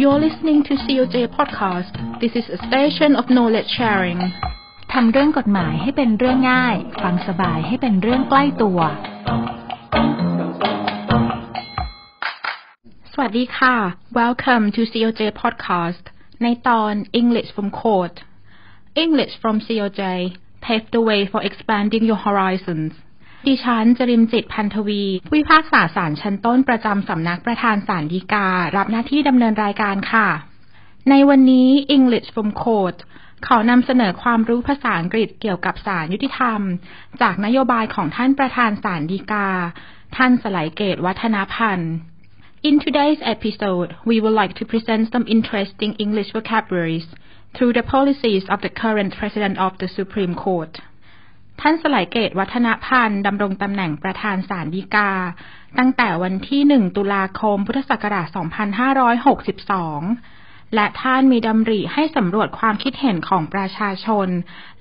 You're listening to COJ Podcast. This is a station of knowledge sharing. ทำเรื่องกฎหมายให้เป็นเรื่องง่าย ฟังสบายให้เป็นเรื่องใกล้ตัว สวัสดีค่ะ Welcome to COJ Podcast ในตอน English from Court English from COJ pave the way for expanding your horizons ดิฉันจริมจิตพันธวีผู้พิพากษาศาลชั้นต้นประจำสำนักประธานศาลฎีกา รับหน้าที่ดำเนินรายการค่ะ ในวันนี้ English from Court ขอนำเสนอความรู้ภาษาอังกฤษเกี่ยวกับศาลยุติธรรม จากนโยบายของท่านประธานศาลฎีกา ท่านสไลเกตวัฒนพันธ์ In today's episode, we would like to present some interesting English vocabularies through the policies of the current President of the Supreme Court. ท่านสไลเกตวัฒนพันธ์ดำรงตำแหน่งประธานศาลฎีกา ตั้งแต่วันที่ 1 ตุลาคม พุทธศักราช 2562 และท่านมีดำริให้สำรวจความคิดเห็นของประชาชน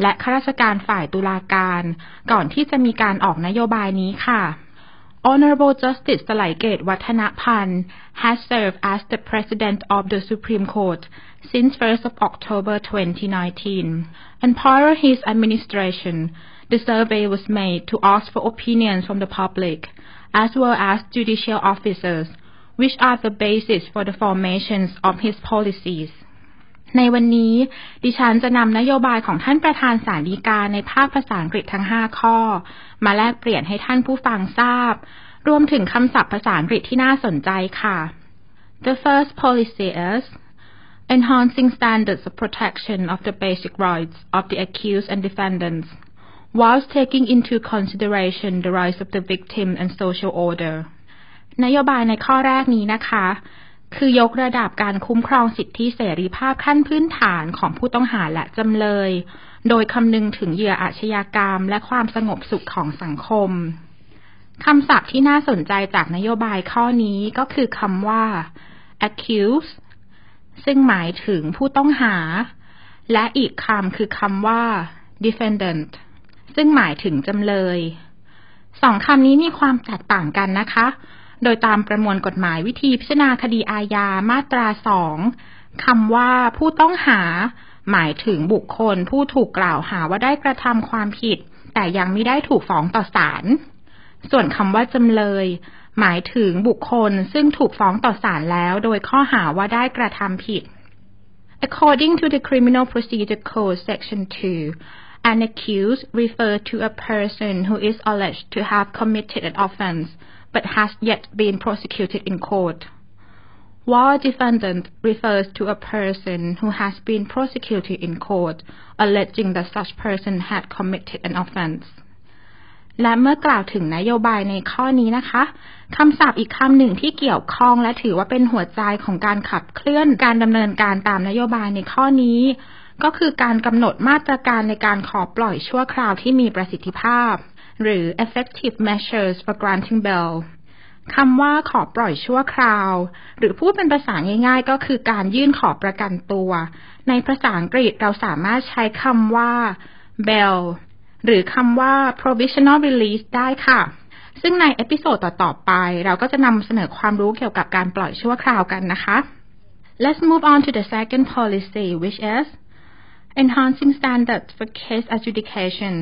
และข้าราชการฝ่ายตุลาการ ก่อนที่จะมีการออกนโยบายนี้ค่ะ Honorable Justice Salaigate Watanapan has served as the President of the Supreme Court since 1st of October 2019. And prior his administration, the survey was made to ask for opinions from the public, as well as judicial officers, which are the basis for the formations of his policies. ในวันนี้ ดิฉันจะนำนโยบายของท่านประธานศาลฎีกาในภาคภาษาอังกฤษทั้ง 5 ข้อ มาแลกเปลี่ยนให้ท่านผู้ฟังทราบ รวมถึงคำศัพท์ภาษาอังกฤษที่น่าสนใจค่ะ The first policy is enhancing standards of protection of the basic rights of the accused and defendants Whilst taking into consideration the rights of the victim and social order นโยบายในข้อแรกนี้นะคะ คือยกระดับการคุ้มครองสิทธิเสรีภาพขั้นพื้นฐานของผู้ต้องหาและจำเลย โดยคำนึงถึงเหยื่ออาชญากรรม และความสงบสุขของสังคมคำศัพท์ที่น่าสนใจจากนโยบายข้อนี้ก็คือคำว่า accuse ซึ่งหมายถึงผู้ต้องหา และอีกคำคือคำว่า defendant ซึ่งหมายถึงจำเลยสองคำนี้มีความแตกต่างกันนะคะ โดยตามประมวลกฎหมายวิธีพิจารณาคดีอาญามาตราสองคำว่าผู้ต้องหา หมายถึงบุคคลผู้ถูกกล่าวหาว่าได้กระทำความผิด แต่ยังไม่ได้ถูกฟ้องต่อศาล ส่วนคำว่าจำเลย หมายถึงบุคคลซึ่งถูกฟ้องต่อศาลแล้ว โดยข้อหาว่าได้กระทำผิด According to the Criminal Procedure Code Section 2 An accused refers to a person who is alleged to have committed an offense but has yet been prosecuted in court, while defendant refers to a person who has been prosecuted in court alleging that such person had committed an offense. และเมื่อกล่าวถึงนโยบายในข้อนี้นะคะคำศัพท์อีกคำหนึ่งที่เกี่ยวข้องและถือว่าเป็นหัวใจของการขับเคลื่อนการดำเนินการตามนโยบายในข้อนี้ ก็คือการกำหนดมาตรการในการขอปล่อยชั่วคราวที่มีประสิทธิภาพ หรือ effective measures for granting bail คำว่าขอปล่อยชั่วคราว หรือพูดเป็นภาษาง่าย ๆ ก็คือการยื่นขอประกันตัว ในภาษาอังกฤษเราสามารถใช้คำว่า bail หรือคำว่า provisional release ได้ค่ะ ซึ่งใน episode ต่อ ๆ ไป เราก็จะนำเสนอความรู้เกี่ยวกับการปล่อยชั่วคราวกันนะคะ Let's move on to the second policy which is enhancing standards for case adjudication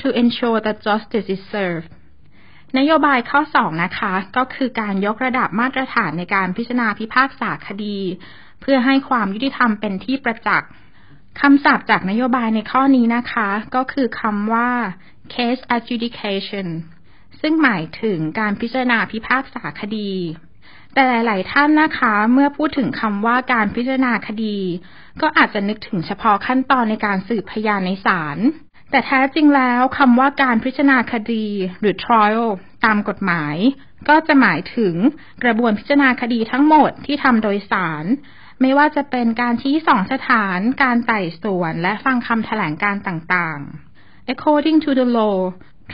to ensure that justice is served นโยบายข้อ 2 นะคะ ก็คือการยกระดับมาตรฐานในการพิจารณาพิพากษาคดี เพื่อให้ความยุติธรรมเป็นที่ประจักษ์คำศัพท์จากนโยบายในข้อนี้นะคะ ก็คือคำว่า case adjudication ซึ่งหมายถึงการพิจารณาพิพากษาคดี แต่หลาย ๆ ท่านนะคะ เมื่อพูดถึงคำว่าการพิจารณาคดี ก็อาจจะนึกถึงเฉพาะขั้นตอนในการสืบพยานในศาลแต่แท้จริงแล้วคำว่าการพิจารณาคดี หรือ trial ตามกฎหมาย ก็จะหมายถึงกระบวนพิจารณาคดีทั้งหมดที่ทำโดยศาลไม่ว่าจะเป็นการชี้สองสถาน การไต่สวน และฟังคำแถลงการต่าง ๆ According to the law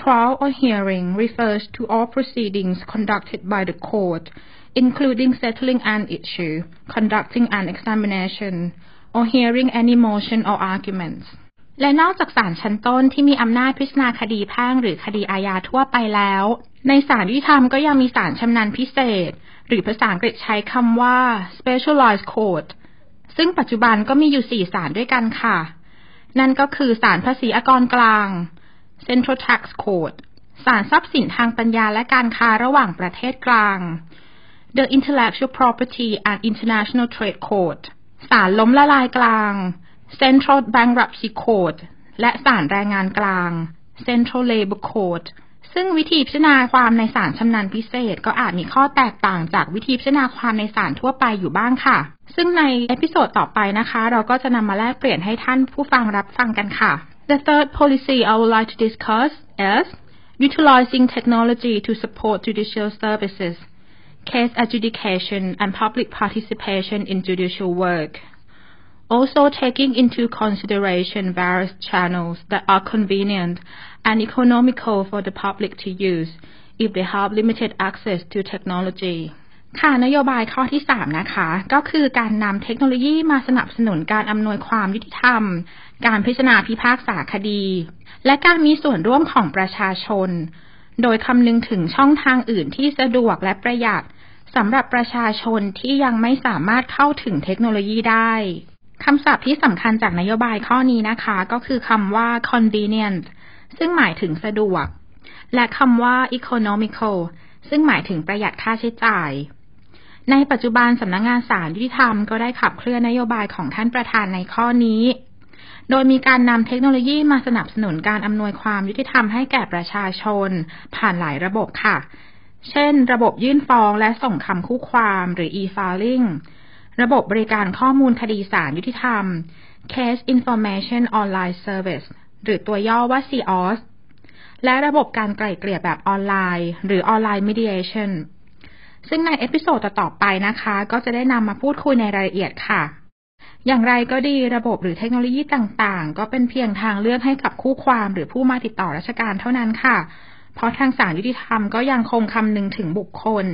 trial or hearing refers to all proceedings conducted by the court including settling an issue, conducting an examination, or hearing any motion or arguments และนอกจากศาลชั้นต้นที่มีอำนาจพิจารณาคดีแพ่งหรือคดีอาญาทั่วไปแล้ว ในศาลยุติธรรมก็ยังมีศาลชำนาญพิเศษ หรือภาษาอังกฤษใช้คำว่า specialized code ซึ่งปัจจุบันก็มีอยู่สี่ศาลด้วยกันค่ะ นั่นก็คือศาลภาษีอากรกลาง Central Tax Code ศาลทรัพย์สินทางปัญญาและการค้าระหว่างประเทศกลาง The Intellectual Property and International Trade Court ศาลล้มละลายกลาง Central Bankruptcy Court และศาลแรงงานกลาง Central Labor Court ซึ่งวิธีพิจารณาความในศาลชำนาญพิเศษ ก็อาจมีข้อแตกต่างจากวิธีพิจารณาความในศาลทั่วไปอยู่บ้างค่ะ ซึ่งใน episode ต่อไปนะคะ เราก็จะนำมาแลกเปลี่ยนให้ท่านผู้ฟังรับฟังกันค่ะ The third policy I would like to discuss is utilizing technology to support judicial services, case adjudication and public participation in judicial work. Also taking into consideration various channels that are convenient and economical for the public to use if they have limited access to technology. ค่ะนโยบายข้อที่ 3 นะคะ ก็คือการนำเทคโนโลยีมาสนับสนุนการอำนวยความยุติธรรม การพิจารณาพิพากษาคดี และการมีส่วนร่วมของประชาชน โดยคำนึงถึงช่องทางอื่นที่สะดวกและประหยัด สำหรับประชาชนที่ยังไม่สามารถเข้าถึงเทคโนโลยีได้คำศัพท์ที่สำคัญจากนโยบายข้อนี้นะคะ ก็คือคำว่า convenient ซึ่งหมายถึงสะดวก และคำว่า economical ซึ่งหมายถึงประหยัดค่าใช้จ่าย ในปัจจุบันสำนักงงานศาลยุติธรรมก็ได้ขับเคลื่อนนโยบายของท่านประธานในข้อนี้ โดยมีการนำเทคโนโลยีมาสนับสนุนการอำนวยความยุติธรรมให้แก่ประชาชน ผ่านหลายระบบค่ะ เช่น ระบบยื่นฟ้องและส่งคำคู่ความหรือ e-filing ระบบบริการข้อมูลคดีศาลยุติธรรม Case Information Online Service หรือตัวย่อว่า CIOS และระบบการไกล่เกลี่ยแบบออนไลน์ หรือ Online Mediation ซึ่งใน episode ต่อไปนะคะ ก็จะได้นำมาพูดคุยในรายละเอียดค่ะ อย่างไรก็ดีระบบหรือเทคโนโลยีต่างๆ ก็เป็นเพียงทางเลือกให้กับคู่ความหรือผู้มาติดต่อราชการเท่านั้นค่ะ เพราะทางศาลยุติธรรมก็ยังคงคำนึงถึงบุคคล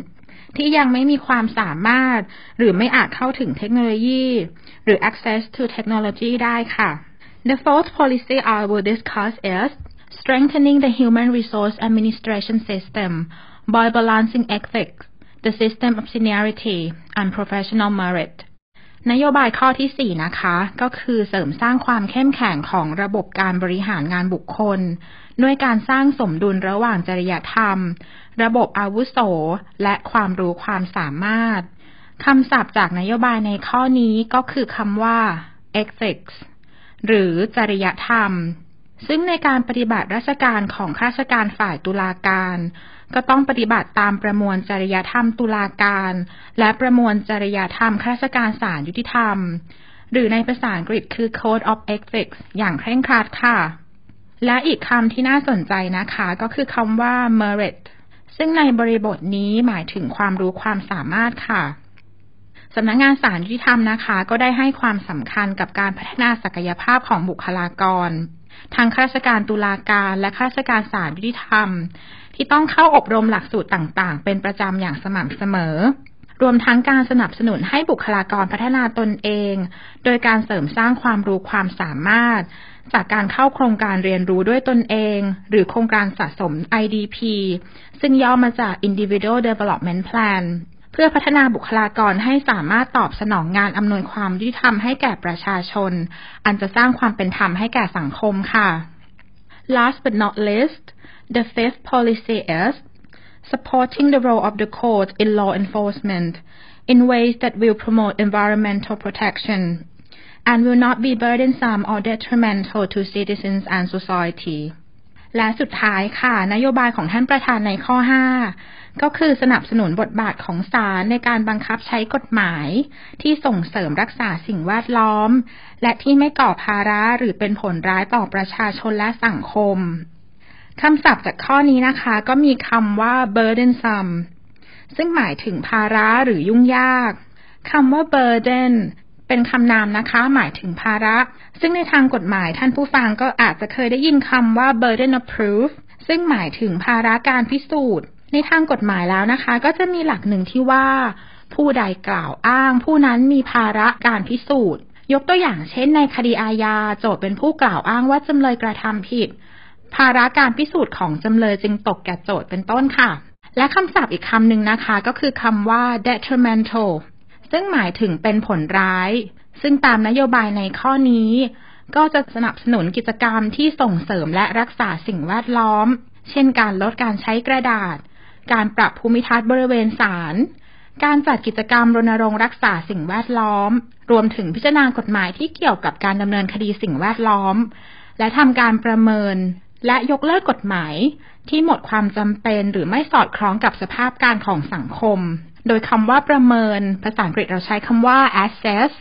ที่ยังไม่มีความสามารถ หรือไม่อาจเข้าถึงเทคโนโลยี หรือ access to technology ได้ค่ะ The fourth policy I will discuss is strengthening the human resource administration system by balancing ethics, the system of seniority, and professional merit. นโยบายข้อที่ 4 นะคะ ก็คือเสริมสร้างความเข้มแข็งของระบบการบริหารงานบุคคล ด้วยการสร้างสมดุลระหว่างจริยธรรม ระบบอาวุโส และความรู้ความสามารถคำศัพท์จากนโยบายในข้อนี้ก็คือคำว่า ethics หรือจริยธรรม ซึ่งในการปฏิบัติราชการของข้าราชการฝ่ายตุลาการ ก็ต้องปฏิบัติตามประมวลจริยธรรมตุลาการ และประมวลจริยธรรมข้าราชการศาลยุติธรรม หรือในภาษาอังกฤษคือ Code of Ethics อย่างเคร่งครัดค่ะ และอีกคำที่น่าสนใจนะคะ ก็คือคำว่า merit ซึ่งในบริบทนี้หมายถึงความรู้ความสามารถค่ะสำนักงงานศาลยุติธรรมนะคะ ก็ได้ให้ความสำคัญกับการพัฒนาศักยภาพของบุคลากรทั้งข้าราชการตุลาการและข้าราชการศาลยุติธรรม ที่ต้องเข้าอบรมหลักสูตรต่างๆ เป็นประจำอย่างสม่ำเสมอ รวมทั้งการสนับสนุนให้บุคลากรพัฒนาตนเอง โดยการเสริมสร้างความรู้ความสามารถ จากการเข้าโครงการเรียนรู้ด้วยตนเอง หรือโครงการสะสม IDP ซึ่งย่อมาจาก Individual Development Plan เพื่อพัฒนาบุคลากรให้สามารถตอบสนองงานอำนวยความยุติธรรมให้แก่ประชาชน อันจะสร้างความเป็นธรรมให้แก่สังคมค่ะ Last but not least the fifth policy is supporting the role of the court in law enforcement in ways that will promote environmental protection and will not be burdensome or detrimental to citizens and society และสุดท้ายค่ะ นโยบายของท่านประธานในข้อ 5 ก็คือสนับสนุนบทบาทของศาลในการบังคับใช้กฎหมาย ที่ส่งเสริมรักษาสิ่งแวดล้อม และที่ไม่ก่อภาระหรือเป็นผลร้ายต่อประชาชนและสังคม คำศัพท์จากข้อนี้นะคะ ก็มีคำว่า burdensome ซึ่งหมายถึงภาระหรือยุ่งยากคำว่า burden เป็นคำนามนะคะ หมายถึงภาระ ซึ่งในทางกฎหมายท่านผู้ฟังก็อาจจะเคยได้ยินคำว่า burden of proof ซึ่งหมายถึงภาระการพิสูจน์ ในทางกฎหมายแล้วนะคะ ก็จะมีหลักหนึ่งที่ว่า ผู้ใดกล่าวอ้าง ผู้นั้นมีภาระการพิสูจน์ ยกตัวอย่างเช่น ในคดีอาญาโจทย์เป็นผู้กล่าวอ้างว่าจำเลยกระทำผิด ภาระการพิสูจน์ของจำเลยจึงตกแก่โจทย์เป็นต้นค่ะ และคำศัพท์อีกคำหนึ่งนะคะก็คือคำว่า detrimental ซึ่งหมายถึงเป็นผลร้าย ซึ่งตามนโยบายในข้อนี้ ก็จะสนับสนุนกิจกรรมที่ส่งเสริมและรักษาสิ่งแวดล้อม เช่นการลดการใช้กระดาษ การปรับภูมิทัศน์บริเวณศาลการจัดกิจกรรมรณรงค์รักษาสิ่งแวดล้อม รวมถึงพิจารณากฎหมายที่เกี่ยวกับการดำเนินคดีสิ่งแวดล้อม และทำการประเมิน และยกเลิกกฎหมายที่หมดความจำเป็นหรือไม่สอดคล้องกับสภาพการของสังคม โดยคำว่าประเมิน ภาษาอังกฤษเราใช้คำว่า assess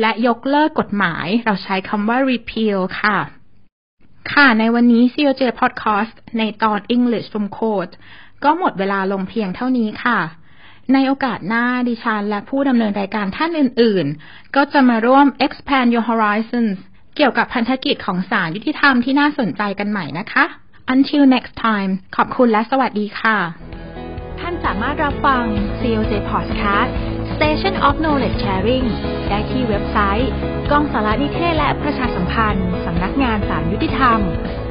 และยกเลิกกฎหมายเราใช้คำว่า repeal ค่ะ ค่ะ ในวันนี้ COJ Podcast ในตอน English from Code ก็หมดเวลาลงเพียงเท่านี้ค่ะ ในโอกาสหน้าดิฉันและผู้ดำเนินรายการท่านอื่น ๆ ก็จะมาร่วม expand your horizons เกี่ยวกับพันธกิจของศาลยุติธรรมที่น่าสนใจกันใหม่นะคะ Until next time ขอบคุณและสวัสดีค่ะ ท่านสามารถรับฟัง COJ Podcast Station of Knowledge Sharing ได้ที่เว็บไซต์ กองสารนิเทศและประชาสัมพันธ์ สำนักงานสารยุติธรรม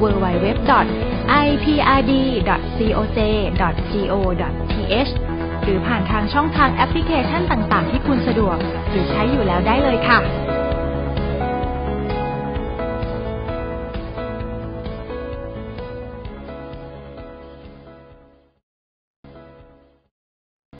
www.iprd.coj.go.th หรือผ่านทางช่องทางแอปพลิเคชันต่างๆ ที่คุณสะดวก หรือใช้อยู่แล้วได้เลยค่ะ